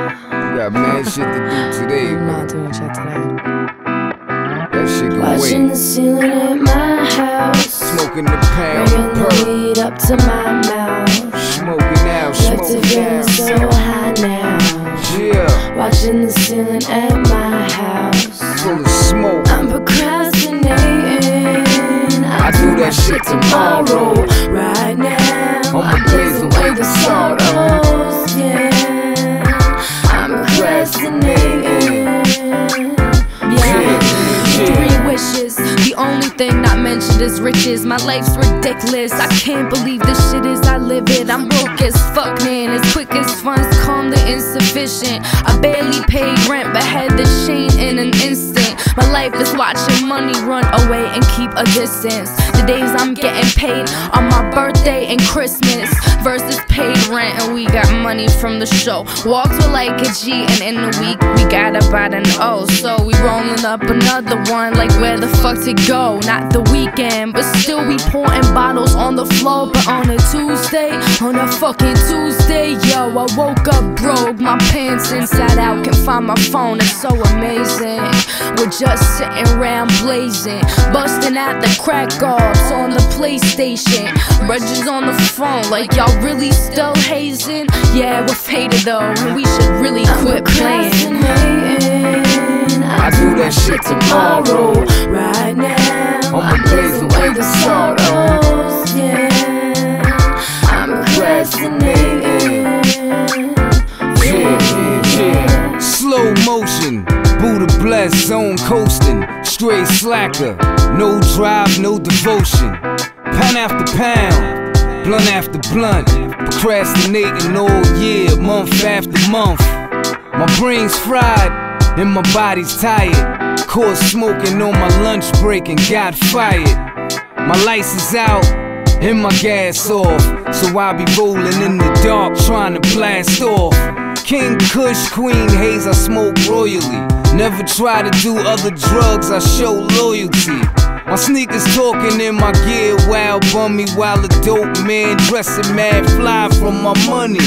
shit to do today. I'm not doing shit today. That shit can Watching wait. the ceiling at my house. Smoking the pound, Bringing the weed up to my mouth. Smoking out, smoking out. so high now. Yeah, Watching the ceiling at my house. full of smoke. I'm procrastinating. I, I do that shit tomorrow. Right now, I'ma blaze away the the thing not mentioned is riches. My life's ridiculous. I can't believe this shit is I live it. I'm broke as fuck, man. As quick as funds come, the insufficient. I barely paid rent, but had the shame in an instant. My life is watching money run away and keep a distance. The days I'm getting paid on my birthday and Christmas versus paid rent, and we got money from the show. Walked with like a G, and in a week we got about an O. So we rolling up another one, like where the fuck to go? Not the weekend, but still we pouring bottles on the floor. But on a Tuesday, on a fucking Tuesday, yo, I woke up broke, my pants inside out, can't find my phone. It's so amazing. We're just sitting around blazing, busting out the crack offs on the PlayStation. Reggie's on the phone, like y'all really still hazing? Yeah, we're faded though, and we should really I'm quit playing. I do that shit tomorrow. Right now, I'ma I blaze blaze away away the the sorrows. Yeah, I'm procrastinating. Buddha blessed, zone coasting, straight slacker. No drive, no devotion. Pound after pound, blunt after blunt. Procrastinating all year, month after month. My brain's fried and my body's tired. Caught smoking on my lunch break and got fired. My lights is out and my gas off. So I be rolling in the dark trying to blast off. King Kush, Queen Haze, I smoke royally. Never try to do other drugs, I show loyalty. My sneakers talking in my gear, wild bummy, while a dope man dressing mad fly from my money.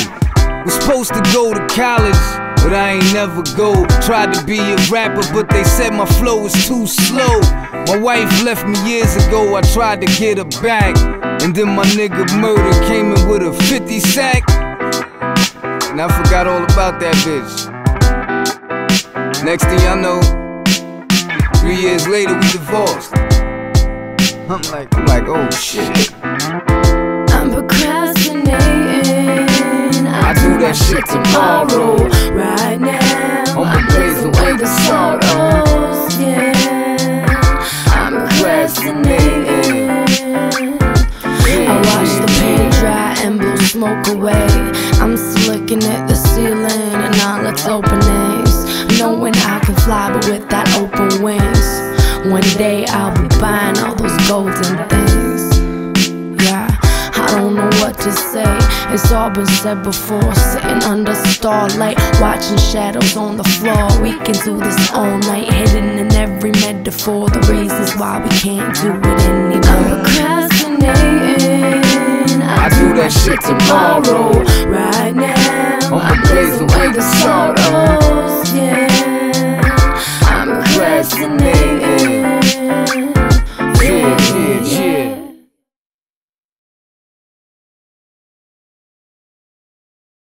Was supposed to go to college, but I ain't never go. Tried to be a rapper, but they said my flow is too slow. My wife left me years ago, I tried to get her back. And then my nigga murder came in with a 50 sack. And I forgot all about that bitch. Next thing I know, three years later we divorced. I'm like, I'm like, oh shit. I'm procrastinating. I do that shit tomorrow. Right now, I'ma I blaze away the sorrows. Yeah, I'm procrastinating. I watch the paint dry and blow smoke away. I'm still looking at the ceiling and all its openings. Knowing I can fly, but without open wings. One day I'll be buying all those golden things. Yeah, I don't know what to say. It's all been said before. Sitting under starlight, watching shadows on the floor. We can do this all night, hidden in every metaphor. The reasons why we can't do it anymore. I'm procrastinating. I do that shit tomorrow. Right now,